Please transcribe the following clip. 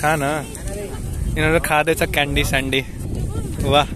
खा न यिनीहरू खाँदैछ क्यान्डी स्यान्डी वाह